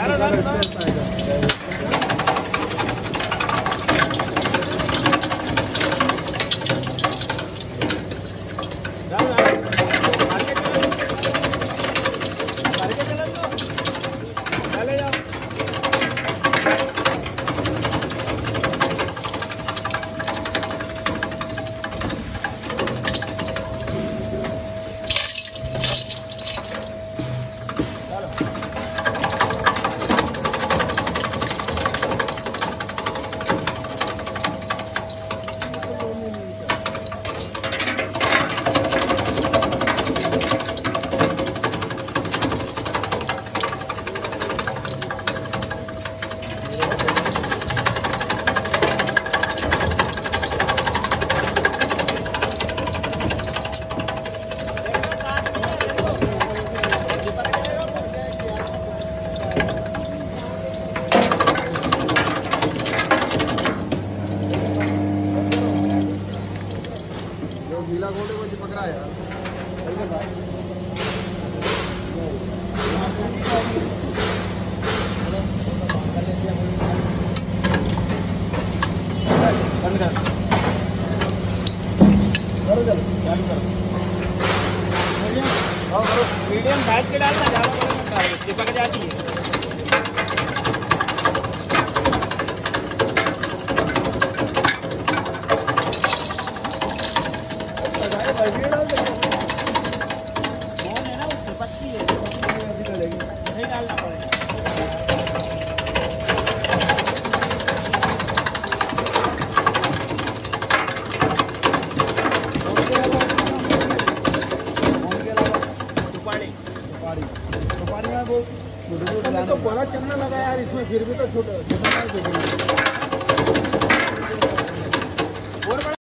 Não, não, não. गोटे को पकड़ा यार मीडियम साइज़ के डालना ज़्यादा चिपक जाती है। तो बड़ा चलने लगा यार इसमें फिर भी तो छोटा छोटा।